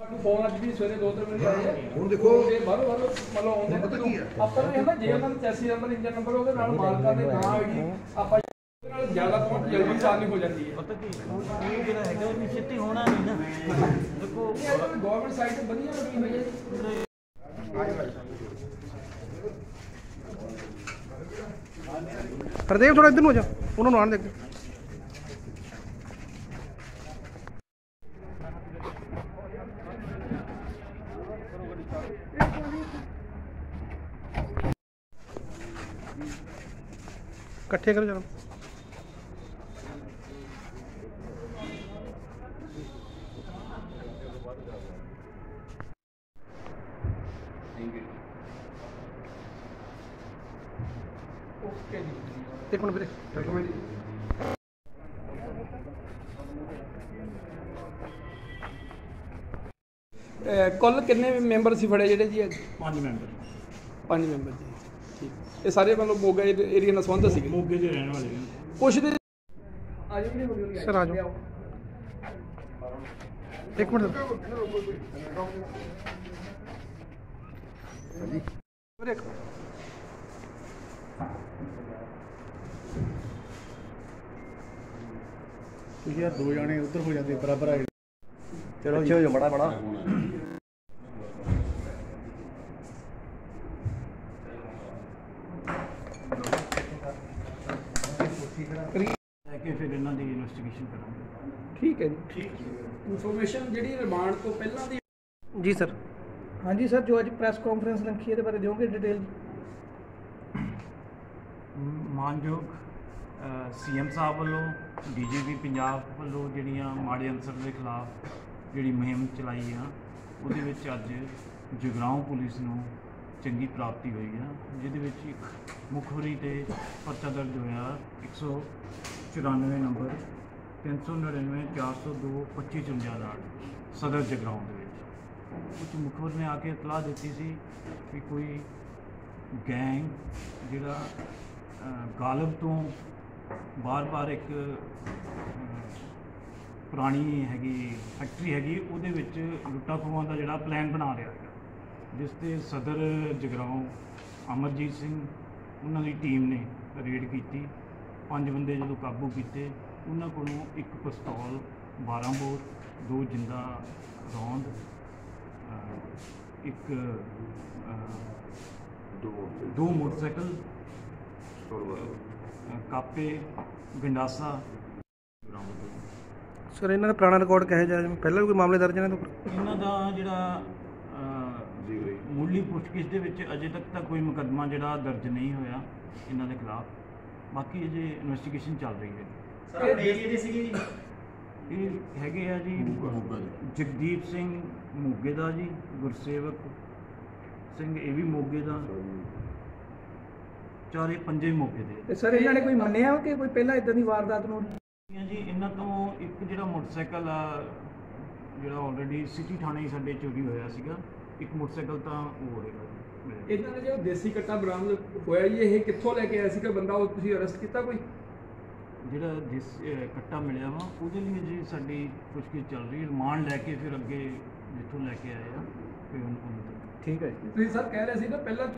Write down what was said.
ਸਾਨੂੰ ਫੋਨ ਅੱਜ ਵੀ ਸਵੇਰੇ ਦੋ ਤਿੰਨ ਵਜੇ ਆਏ ਆ। ਹੁਣ ਦੇਖੋ। ਤੇ ਬਾਹਰੋਂ ਬਾਹਰੋਂ ਮਤਲਬ ਆਉਂਦੇ ਹੁਣ ਪਤਾ ਕੀ ਹੈ? ਆਪਾਂ ਨੂੰ ਇਹ ਨਾ ਜੇ ਉਹਨਾਂ ਦਾ ਚੈਸੀ ਨੰਬਰ ਇੰਜਨ ਨੰਬਰ ਉਹਦੇ ਨਾਲ ਮਾਲਕਾਂ ਦੇ ਨਾਂ ਆਈਡੀ ਆਪਾਂ ਉਹਦੇ ਨਾਲ ਜ਼ਿਆਦਾ ਪਹੁੰਚ ਜਲਦੀ ਆਸਾਨੀ ਹੋ ਜਾਂਦੀ ਹੈ ਪਤਾ ਕੀ ਇਹ ਜਿਹੜਾ ਹੈਗਾ ਉਹ ਨਿਸ਼ਚਿਤ ਹੋਣਾ ਨਹੀਂ ਨਾ। ਦੇਖੋ ਗਵਰਨਮੈਂਟ ਸਾਈਡ ਤੇ ਵਧੀਆ ਬਣੀ ਹੋਈ ਹੈ ਹਰਦੇਵ ਥੋੜਾ ਇੱਧਰ ਨੂੰ ਹੋ ਜਾ। ਉਹਨਾਂ ਨੂੰ ਆਣ ਦੇ ਅੱਗੇ। ਇਕੱਠੇ ਕਰੋ ਜਰਾ। ਓਕੇ ਜੀ ਇੱਕ ਮਿੰਟ। ਵੀਰੇ ਅਹ ਕੁੱਲ ਕਿੰਨੇ ਮੈਂਬਰ ਸੀ ਫੜੇ ਜਿਹੜੇ ਜੀ ਅੱਜ? ਪੰਜ ਮੈਂਬਰ ਪੰਜ ਮੈਂਬਰ ਜੀ ਠੀਕ। ਇਹ ਸਾਰੇ ਮਤਲਬ ਮੋਗਾ ਏਰੀਆ ਨਾਲ ਸੰਬੰਧ ਸੀਗੇ? ਮੋਗੇ ਦੇ ਰਹਿਣ ਵਾਲੇ ਨੇ। ਕੁਛ ਦੇ ਆਜੋ ਵੀ ਹੌਲੀ ਹੌਲੀ ਸਰ, ਆ ਜਾਓ। ਇੱਕ ਮਿੰਟ। ਵੀਰੇ ਇੱਕ ਤੁਸੀਂ ਯਾਰ ਦੋ ਜਾਣੇ ਉੱਧਰ ਹੋ ਜਾਂਦੇ ਬਰਾਬਰ ਆ ਚਲੋ ਜੀ। ਹੋ ਬੜਾ ਬੜਾ ਲੈ ਕੇ ਫਿਰ ਇਹਨਾਂ ਦੀ ਇਨਵੈਸਟੀਗੇਸ਼ਨ ਕਰਾਂਗੇ। ਠੀਕ ਹੈ ਜੀ। ਇਨਫੋਰਮੇਸ਼ਨ ਜਿਹੜੀ ਰਿਮਾਂਡ ਤੋਂ ਪਹਿਲਾਂ ਦੀ ਜੀ ਸਰ। ਹਾਂਜੀ ਸਰ ਜੋ ਅੱਜ ਪ੍ਰੈਸ ਕਾਨਫਰੰਸ ਰੱਖੀ ਇਹਦੇ ਬਾਰੇ ਦਿਓਗੇ ਡਿਟੇਲ ਮਾਨਯੋਗ ਸੀਐਮ ਸਾਹਿਬ ਵੱਲੋਂ ਡੀਜੀਪੀ ਪੰਜਾਬ ਵੱਲੋਂ ਜਿਹੜੀਆਂ ਮਾੜੇ ਅਨਸਰ ਦੇ ਖਿਲਾਫ ਜਿਹੜੀ ਮੁਹਿੰਮ ਚਲਾਈ ਆ, ਉਹਦੇ ਵਿੱਚ ਅੱਜ ਜਗਰਾਉਂ ਪੁਲਿਸ ਨੂੰ ਚੰਗੀ ਪ੍ਰਾਪਤੀ ਹੋਈ ਆ, ਜਿਹਦੇ ਵਿੱਚ ਇੱਕ ਮੁਖਬਰੀ ਤੇ ਪਰਚਾ ਦਰਜ ਹੋਇਆ 194 ਨੰਬਰ 399 402 2554 ਨਾਲ ਸਦਰ ਜਗਰਾਉਂ ਦੇ ਵਿੱਚ। ਕੁਝ ਮੁਖਬਰ ਨੇ ਆ ਕੇ ਇਤਲਾਹ ਦਿੱਤੀ ਸੀ ਕਿ ਕੋਈ ਗੈਂਗ ਜਿਹੜਾ ਗਾਲਬ ਤੋਂ ਬਾਰ-ਬਾਰ ਇੱਕ ਪੁਰਾਣੀ ਹੈਗੀ ਫੈਕਟਰੀ ਹੈਗੀ ਉਹਦੇ ਵਿੱਚ ਲੁੱਟਾਂ ਖੋਹਾਂ ਦਾ ਜਿਹੜਾ ਪਲਾਨ ਬਣਾ ਰਿਹਾ ਹੈਗਾ ਜਿਸ ਤੇ ਸਦਰ ਜਗਰਾਉਂ ਅਮਰਜੀਤ ਸਿੰਘ ਉਹਨਾਂ ਦੀ ਟੀਮ ਨੇ ਰੇਡ ਕੀਤੀ। ਪੰਜ ਬੰਦੇ ਜਦੋਂ ਕਾਬੂ ਕੀਤੇ ਉਹਨਾਂ ਕੋਲੋਂ ਇੱਕ ਪਿਸਤੌਲ 12 ਬੋਰ ਦੋ ਜਿੰਦਾ ਰੌਂਦ ਇੱਕ ਅਹ, ਦੋ ਮੋਟਰਸਾਈਕਲ ਕਾਪੇ ਗੰਡਾਸਾ। ਬਰਾਮਦ। ਸਰ ਇਹਨਾਂ ਦਾ ਪੁਰਾਣਾ ਰਿਕਾਰਡ ਕਿਹੋ ਹੈ? ਪਹਿਲਾਂ ਵੀ ਕੋਈ ਮਾਮਲੇ ਦਰਜ ਨੇ ਇਹਨਾਂ ਦੇ ਉੱਪਰ? ਇਹਨਾਂ ਦਾ ਜਿਹੜਾ ਅਹ, ਮੁੱਢਲੀ ਪੁੱਛਗਿੱਛ ਦੇ ਵਿੱਚ ਅਜੇ ਤੱਕ ਤਾਂ ਕੋਈ ਮੁਕੱਦਮਾ ਜਿਹੜਾ ਦਰਜ ਨਹੀਂ ਹੋਇਆ ਇਹਨਾਂ ਦੇ ਖਿਲਾਫ। ਬਾਕੀ ਅਜੇ ਇਨਵੈਸਟੀਗੇਸ਼ਨ ਚੱਲ ਰਹੀ ਹੈ। ਸਰ ਆਪਣੇ ਏਰੀਆ ਦੀ ਸੀਗੀ ਇਹ ਹੈਗੇ ਆ ਜੀ ਜਗਦੀਪ ਸਿੰਘ ਮੋਗੇ ਦਾ ਜੀ ਗੁਰਸੇਵਕ ਸਿੰਘ ਇਹ ਵੀ ਮੋਗੇ ਦਾ। ਚਾਰੇ ਪੰਜੇ ਮੋਗੇ ਦੇ। ਤੇ ਸਰ ਇਹਨਾਂ ਨੇ ਕੋਈ ਮੰਨਿਆ ਕਿ ਕੋਈ ਪਹਿਲਾਂ ਇਦਾਂ ਦੀ ਵਾਰਦਾਤ ਨੂੰ ਜੀ ਇਹਨਾਂ ਤੋਂ ਇੱਕ ਜਿਹੜਾ ਮੋਟਰਸਾਈਕਲ ਆ ਜਿਹੜਾ ਆਲਰੇਡੀ ਸਿਟੀ ਥਾਣੇ ਹੀ ਸਾਡੇ ਚੋਰੀ ਹੋਇਆ ਸੀਗਾ ਇੱਕ ਮੋਟਰਸਾਈਕਲ ਤਾਂ ਉਹ ਜੀ ਮਿਲਿਆ। ਇਹਨਾਂ ਦਾ ਜਿਹੜਾ ਦੇਸੀ ਕੱਟਾ ਬਰਾਮਦ ਹੋਇਆ ਜੀ ਇਹ ਕਿੱਥੋਂ ਲੈ ਕੇ ਆਇਆ ਸੀਗਾ ਬੰਦਾ ਉਹ ਤੁਸੀਂ ਅਰੈਸਟ ਕੀਤਾ ਕੋਈ ਜਿਹੜਾ ਜਿਸ ਅਹ, ਕੱਟਾ ਮਿਲਿਆ ਵਾ ਉਹਦੇ ਲਈ ਜੀ ਸਾਡੀ ਪੁੱਛਗਿੱਛ ਚੱਲ ਰਹੀ ਹੈ ਰਿਮਾਂਡ ਲੈ ਕੇ ਫਿਰ ਅੱਗੇ ਜਿੱਥੋਂ ਲੈ ਕੇ ਆਏ ਆ ਫਿਰ ਉਹਨੂੰ ਉਹਨੂੰ ਠੀਕ ਹੈ ਜੀ ਤੁਸੀਂ ਸਰ ਕਹਿ ਰਹੇ ਸੀ ਨਾ ਪਹਿਲਾਂ